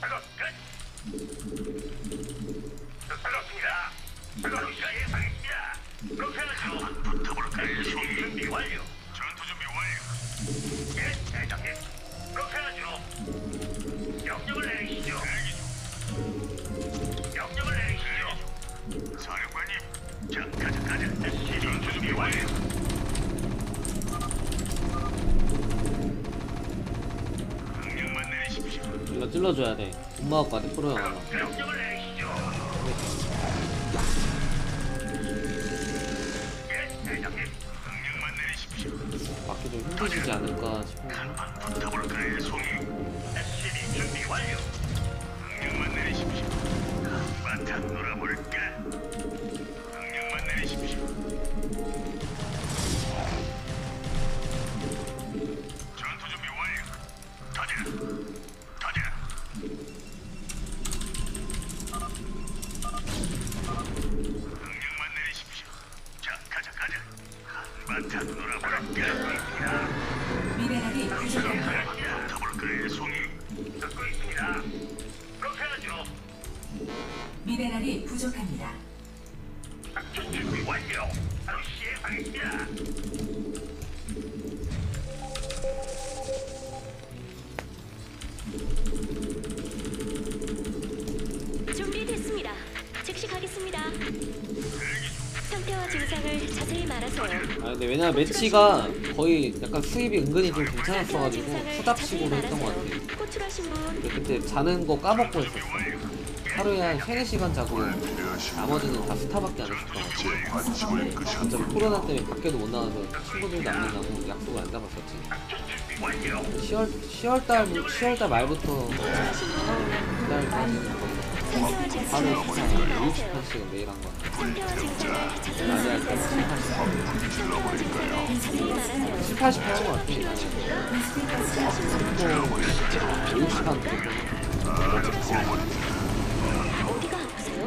작업 끝. 그렇습니다. 작업 시작하겠 찔러줘야 돼. 예, 대장님. 명령만 내리십시오. 받기 좀 힘드시지 않을까. 한번 붙어볼까요, 왜냐면 매치가 거의 약간 수입이 은근히 좀 괜찮았어가지고 후답식으로 했던 것 같아. 호출하신 분 근데 그때 자는 거 까먹고 했었어. 하루에 한 3, 4시간 자고 나머지는 다 스타밖에 안 했었던 것 같아. 진짜 코로나 때문에 밖에도 못 나가서 친구들도 안 만나고 약속을 안 잡았었지. 작전 준비 완료. 10월, 10월달, 10월달 말부터 그달까지 자세히 시간 말하세요. 60시간 매일 한 거야. 상태와 증상을 자세히 낮에 할 말하세요. 때는 7, 80. 상태와 증상을 자세히 말하세요. 7, 80 하는 것 같아. 필요하십니까? 또 6시간 어디가 아프세요?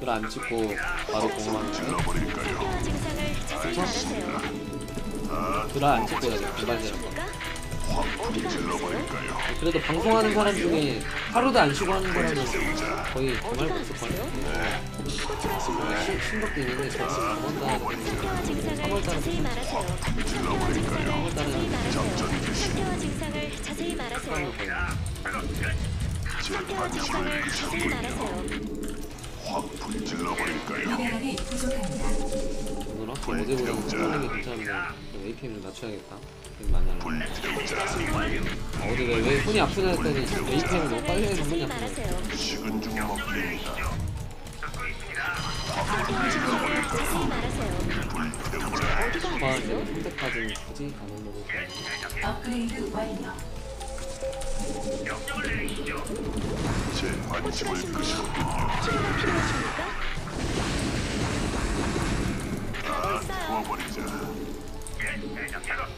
술안 찍고 바로 자세히 말하세요. 드라 안 찍고 해야 돼. 공부하는 거. 아프세요? 그래도 방송하는 사람 중에 하루도 안 쉬고 하는 거라면 거의 정말 어디가 없을 거야. 아프세요? 호출하신 분 신- 신박도 있는데 저 저번 달 상태와 증상을 자세히 말하세요. 상태와 증상을 자세히 말하세요. 상태와 증상을 자세히 말하세요. 미네랄이 부족합니다. 오늘 확실히 어제보다 성능이 괜찮은데 좀 APM 좀 낮춰야겠다. 좀 많이 하려. 어제 내가 왜 손이 아프냐 했더니 APM을 너무 빨리 해서 손이 아프세요? 내가 선택까지는 굳이 했더니 완료. 명령을 내리시죠. 호출하신 분 치료가 필요하십니까? 끝. 듣고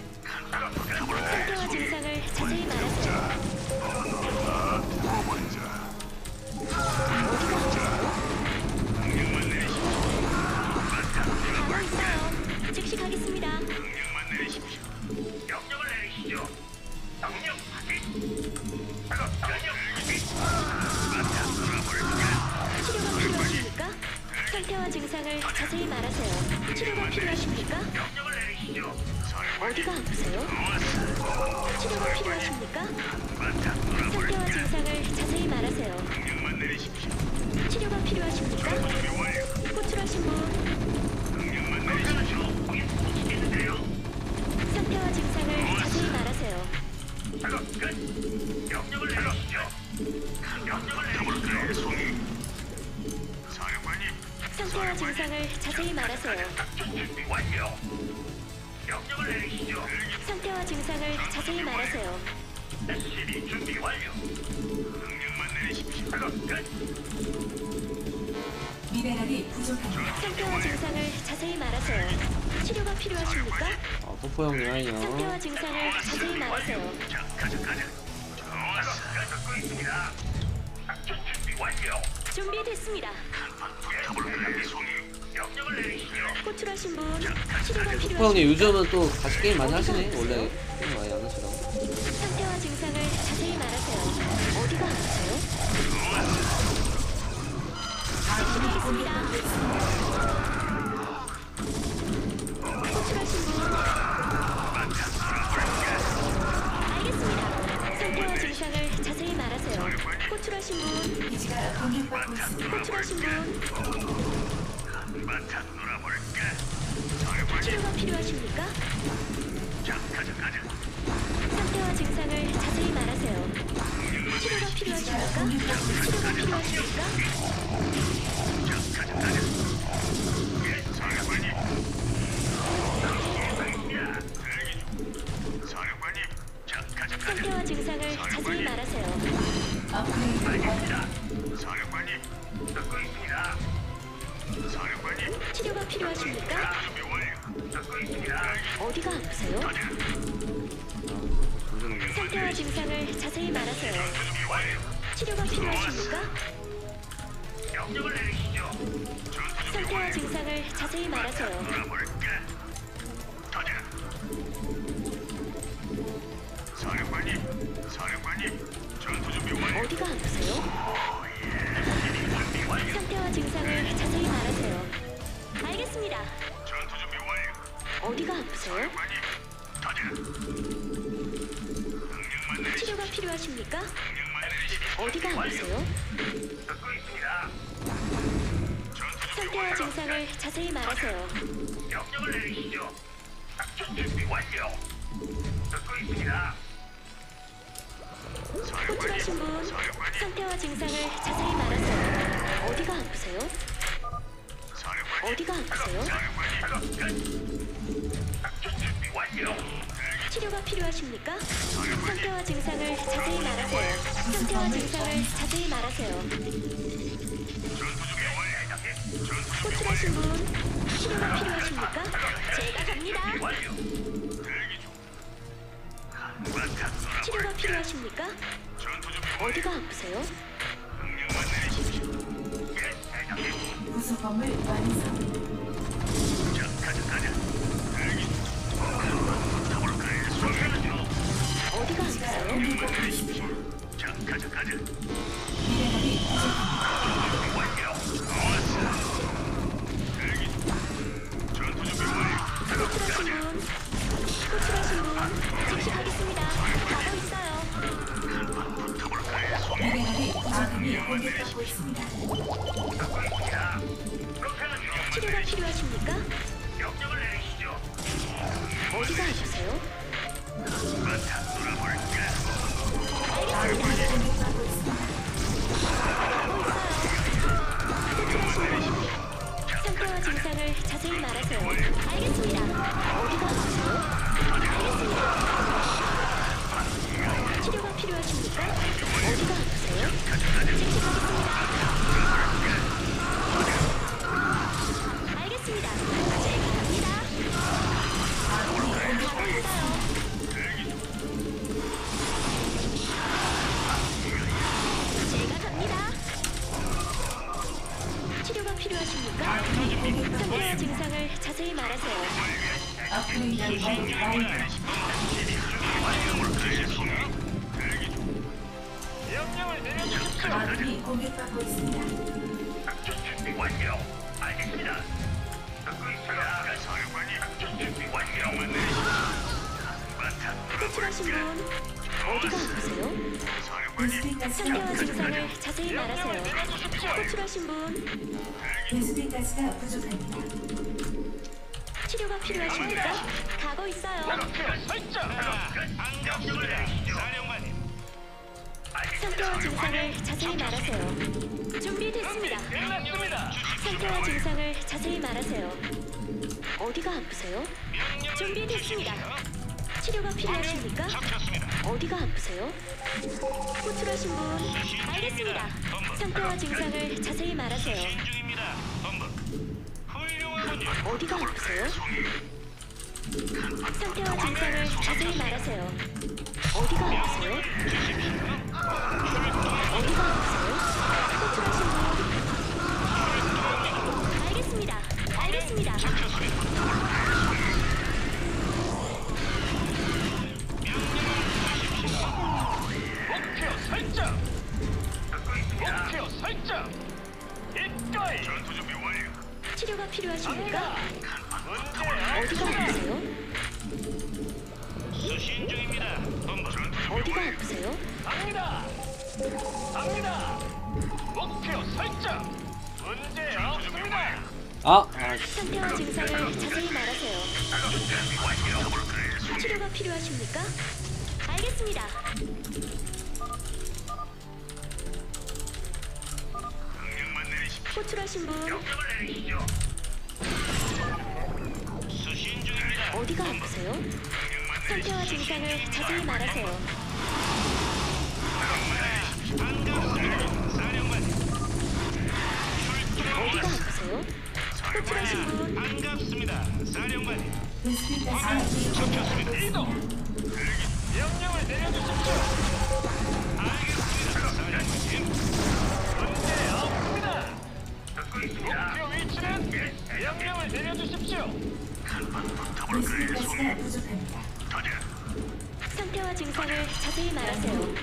명령을 내리시죠. 상태와 증상을 자세히 말하세요. SCB 준비 완료. 명령만 내리십시오. 끝. 미네랄이 부족합니다. 상태와 증상을 자세히 말하세요. 치료가 필요하십니까? 아, 도포 형님이요. 상태와 증상을 자세히 말하세요. 자, 가자, 가자. 좋았어. 듣고 있습니다. 준비 완료. 준비됐습니다. 붙 호출하신 분 치료가 도포 형님? 요즘은 또 같이 게임 많이 하시네. 원래 게임 많이 안 하시다고. 상태와 증상을 자세히 말하세요. 어디가 아프세요? 호출하신 분 알겠습니다. 상태와 증상을 자세히 말하세요. 호출하신 분 기지가 공격받고 있습니다. 호출하신 분 한바탕 놀아볼까? 사령관님, 치료가 필요하십니까? 자, 가자, 가자. 상태와 증상을 자세히 말하세요. 치료가 필요하십니까? 치료가 필요하십니까? 자, 가자, 가자. 예, 사령관님. 야, 대기 중. 사령관님, 자, 가자, 가자. 상태와 증상을 자세히 말하세요. 업그레이드 완료. 알겠습니다. 사령관님, 듣고 있습니다. 치료가 필요하십니까? 어디가 아프세요? 상태와 증상을 자세히 말하세요. 치료가 필요하십니까? 상태와. 증상을 자세히 말하세요. 알겠습니다. 전투 준비 완료. 어디가 아프세요? 치료가 필요하십니까? 어디가 아프세요? 상태와. 증상을 자세히 말하세요. 명령을 내리시죠. 작전 준비 완료. 듣고 있습니다. 호출하신 분 상태와 증상을 자세히 말하세요. 어디가 아프세요? 어디가 아프세요? 치료가 필요하십니까? 상태와 증상을 자세히 말하세요. 상태와 증상을 자세히 말하세요. 호출하신 분 치료가 필요하십니까? 제가 갑니다. 치료가 필요하십니까? 어디가 아프세요? 건물 완성. 자, 가자, 가자. 대기 중. 타볼까요? 소리하죠. 어디가 기지가 아프세요? 공격받고 있습니다. 자, 가자, 가자. 미네랄이 부족합니다. 완료. 좋았어. 대기 중. 전투 준비 완료. 호출하신 분 호출하신 분 즉시 가겠습니다. 가고 있어요. 타볼까요? 송이. 미네랄이 아군이 공격받고 있습니다. 증상을 자세히 말하세요. 호출하신 분 베스핀 가스가 부족합니다. 필요하십니까? 가고 있어요. 상태와 증상을 자세히 말하세요. 준비됐습니다. 상태와 증상을 자세히 말하세요. 어디가 아프세요? 준비됐습니다. 치료가 필요하십니까? 어디가 아프세요? 호출하신 분 알겠습니다. 상태와 증상을 자세히 말하세요. 어디가 아프세요? 상태와 증상을 자세히 말하세요. 어디가 아프세요? 어디가 아프세요? 호출하신 분 알겠습니다. 알겠습니다. 목표 설정. 목표 설정. 이거이. 전투 준비. 치료가 필요하십니까? 어디가 아프세요? 수신 중입니다. 본부. 어디가 아프세요? 갑니다. 갑니다. 목표 설정. 문제 없습니다. 아! 아 상태와 증상을 자세히 말하세요. 치료가 필요하십니까? 알겠습니다. 호출하신 분 명령을 내리시죠. 수신 중입니다. 어디가 아프세요? 상태와 증상을 자세히 말하세요. 반갑습니다. 사령관님. 어디가 아프세요? 호출하신 분 반갑습니다. 사령관님. 베스핀 가스가 잡혔습니다. 이동. 명령을 내려주십시오.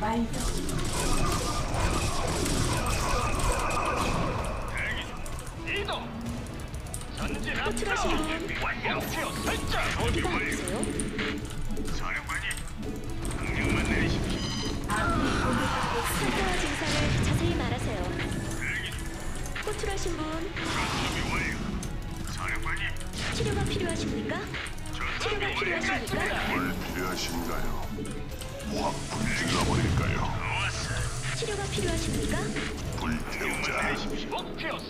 말하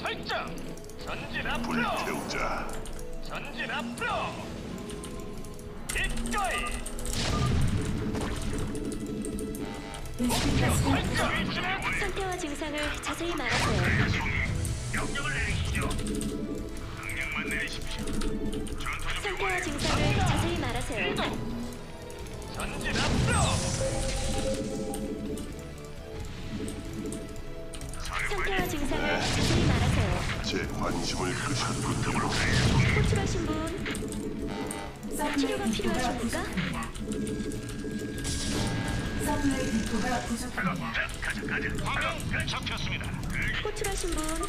설정. 전진 앞으로. 불태우자. 전진 앞으로. 베스핀 가스가 설정 위치는 상태와 증상을 자세히 말하세요. 명령을 내리시죠. 명령만 내리십시오. 전투 상태와. 증상을 자세히 말하세요. 이동. 전진 앞으로. 상태와 증상을 말하세요. 제 관심을 끄셨군요. 호출하신 분 치료가 필요하십니까? 서플라이 디포가 부족합니다. 자, 가자, 가자. 화면 잡혔습니다. 호출하신 분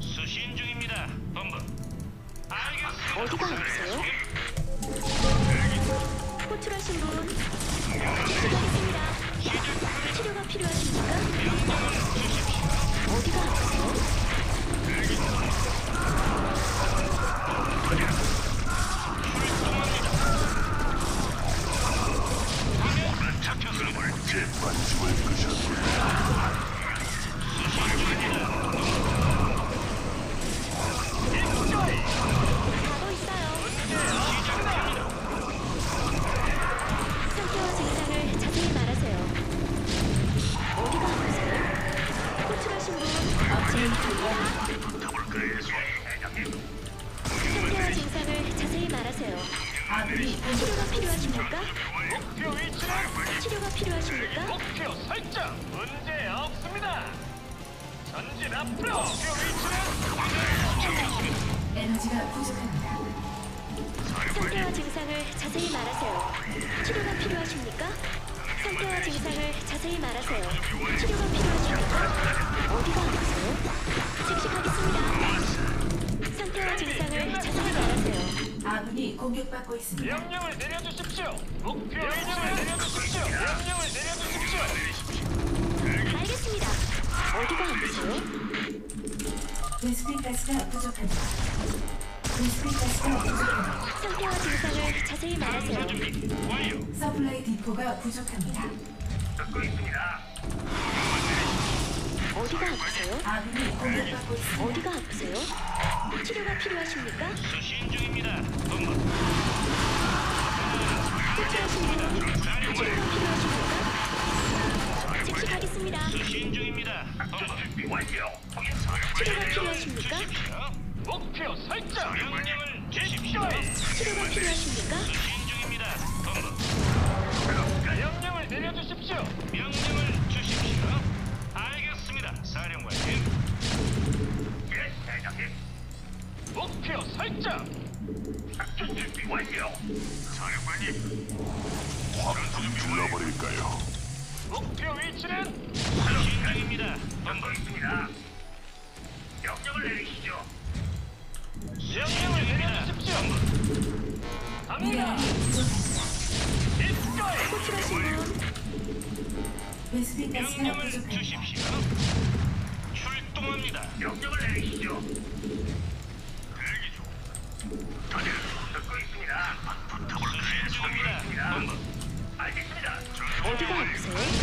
수신 중입니다. 본부. 알겠습니다. 어디가 아프세요? 호출하신 분 시작했습니다. 치료가 필요하십니까? 어디가 아프세요? 제 관심을 끄셨군요. 가고 치료가 필요하십니까? 목표 설정. 문제 없습니다. 전진 앞으로. 목표 위치는 에너지가 부족합니다. 상태와 증상을 자세히 말하세요. 치료가 필요하십니까? 상태와 증상을 자세히 말하세요. 치료가 필요하십니까? 어디가 아프세요? 즉시 가겠습니다. 상태와 증상을 자세히 말하세요. 아군이 공격받고 있습니다. 명령을 내려주십시오. 목표 위치를 내려주십시오. 명령을 내려주십시오. 알겠습니다. 어디가 아프세요? vespene 가스가 부족합니다. vespene 가스가 부족합니다. 상태와 증상을 자세히 말하세요. supply depot가 부족합니다. 듣고 있습니다. 어디가 아프세요? 어디가 아프세요? 치료가 필요하십니까? 수신 중입니다. 본부. 치료가 필요하십니까? 즉시 가겠습니다. 수신 중입니다. 거기 치료가 필요하십니까? 목표 설정. 명령을 주십시오. 치료가 필요하십니까? 수신 중입니다. 본부. 명령을 내려주십시오. 명령을 주십시오. 사령관님. 예, 대장님. 목표 설정. 작전 준비 완료. 사령관님. 확 불질러버릴까요? 목표 위치는 수신 중입니다. 본부 있습니다. 명령을 내리시죠. 명령을 내려주십시오. 갑니다. 입가에 호출하신 분 명령을. 주십시오. 출동합니다. 명령을 내리시죠. 대기 중. 다들 듣고 있습니다. 수신 중입니다. 알겠습니다. 어디가 아프세요?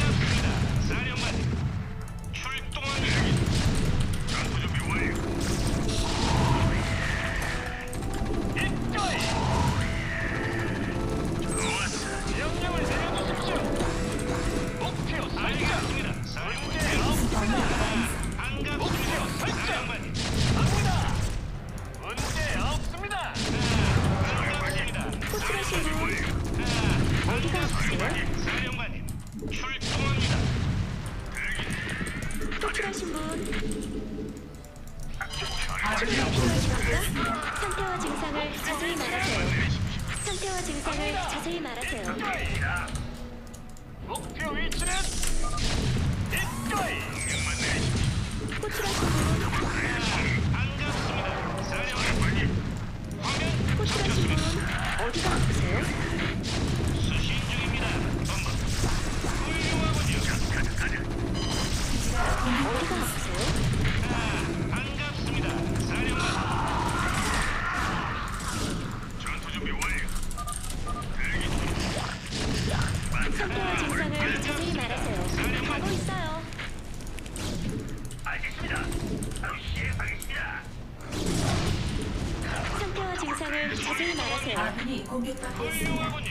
사령관님, 출동합니다. 호출하신 분 치료가 필요하십니까? 상태와 증상을 자세히 말하세요. 상태와 증상을 자세히 말하세요. 자세히 말하세요. 아군이 공격받고 있습니다. 훌륭하군요.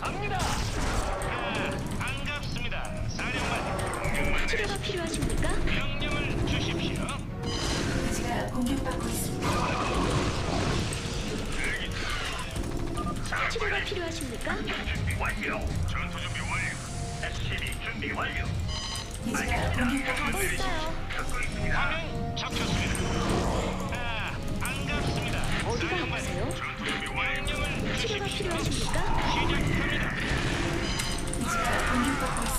갑니다. 아, 반갑습니다. 사령관. 치료가 필요하십니까? 명령을 주십시오. 기지가 공격받고 있습니다. 치료가 필요하십니까? 준비 완료. 전투 준비 완료. SCB 준비 완료. 기지가 공격받고 가고 있습니다. 있어요. 듣고 있습니다. 화면 잡혔습니다. 아, 반갑습니다. 어디가 필요하십니까? 시작합니다.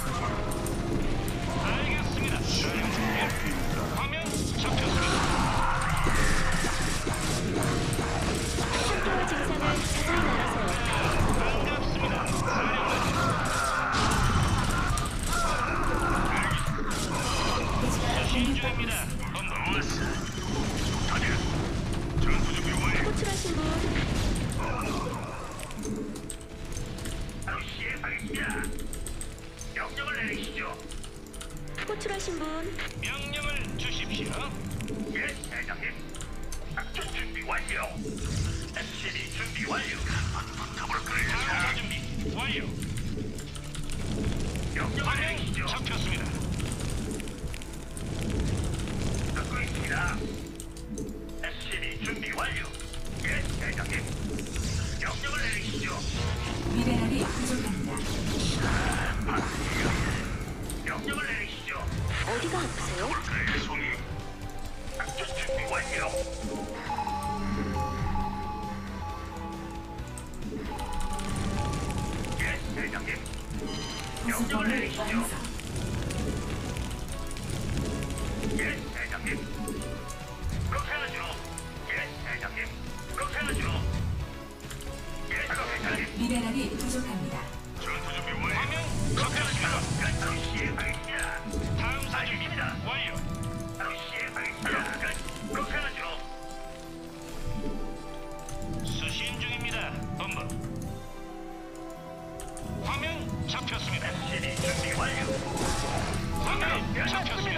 미네랄이 부족합니다. 명령을 내리시죠. 어디가 아프세요? 그의 손이 작전 준비 완료. 예, 대장님. 명령을 내리시죠. 완성. 화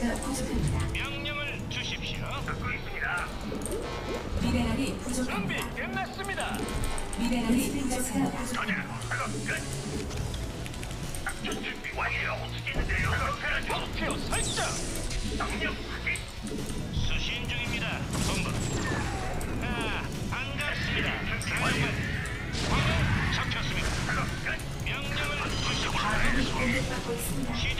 에너지가 부족합니다. 명령을 주십시오. 듣고 있습니다. 미네랄이 준비 부족합니다. 끝났습니다. 미네랄이 부족합니다. 전혀 작업 끝. 작전 준비 완료. 목표 설정. 명령 확인. 수신 중입니다. 본부. 아, 반갑습니다. 사령관. 화면 잡혔습니다. 작업 끝. 명령을 주십시오. 아군이 공격받고 있습니다. 시작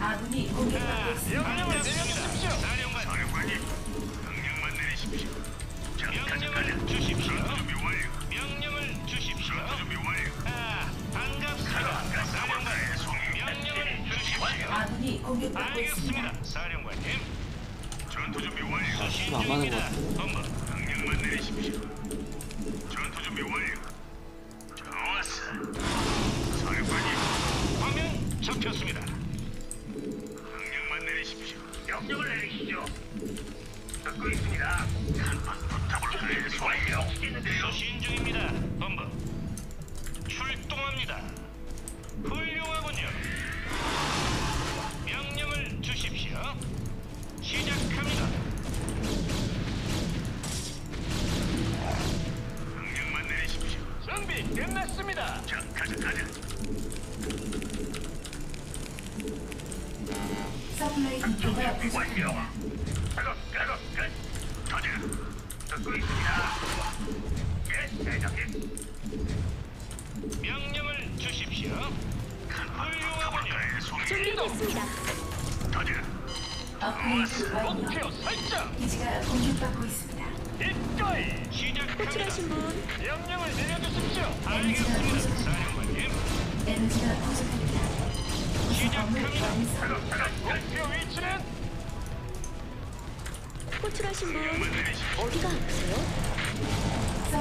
아군이 공격받고 있습니다. 명령을 내려주십시오. 사령관. 사령관님, 명령만 내리십시오. 명령을 주십시오. 준비 완료. 명령을 주십시오. 준비 완료. 아, 반갑습니다. 사령관. 명령을 주십시오. 아군이 공격받고 있습니다. 알겠습니다. 사령관님. 전투 준비 완료. 아, 수신 안 맞는 것 중입니다. 같은데? 본부. 명령만 내리십시오.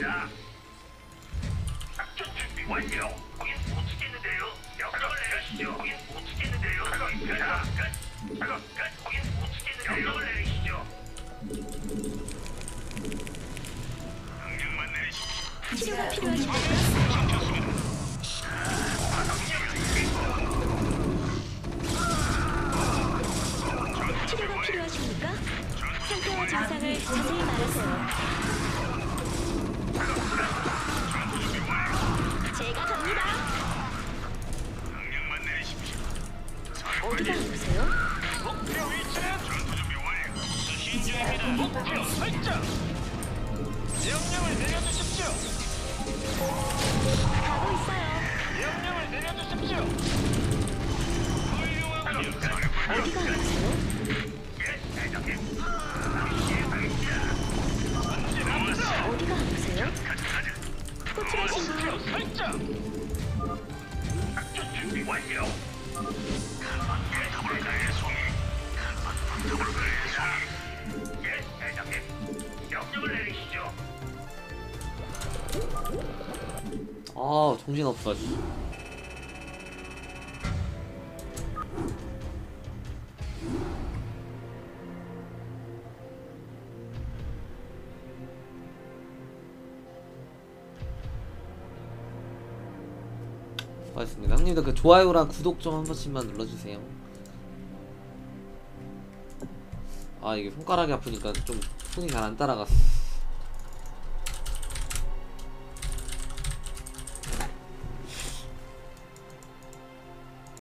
있습니다. 작전 준비 완료. 거긴 못 치겠는데요. 명령을 내리시죠. 거긴 못 치겠는데요. 작업 끝. 끝. 작업 끝. 거긴 못 치겠는데요. 명령을 내리시죠. 명령만 내리십시오. 기지가 치료가 공격받고 필요하십니까? 잡혔습니다. 치료가 필요하십니까? 상태와 증상을 자세히 말하세요. 목표? 예. 아 정신없어 수고하셨습니다. 형님들 그 좋아요랑 구독 좀 한 번씩만 눌러주세요. 아 이게 손가락이 아프니까 좀 손이 잘 안 따라갔어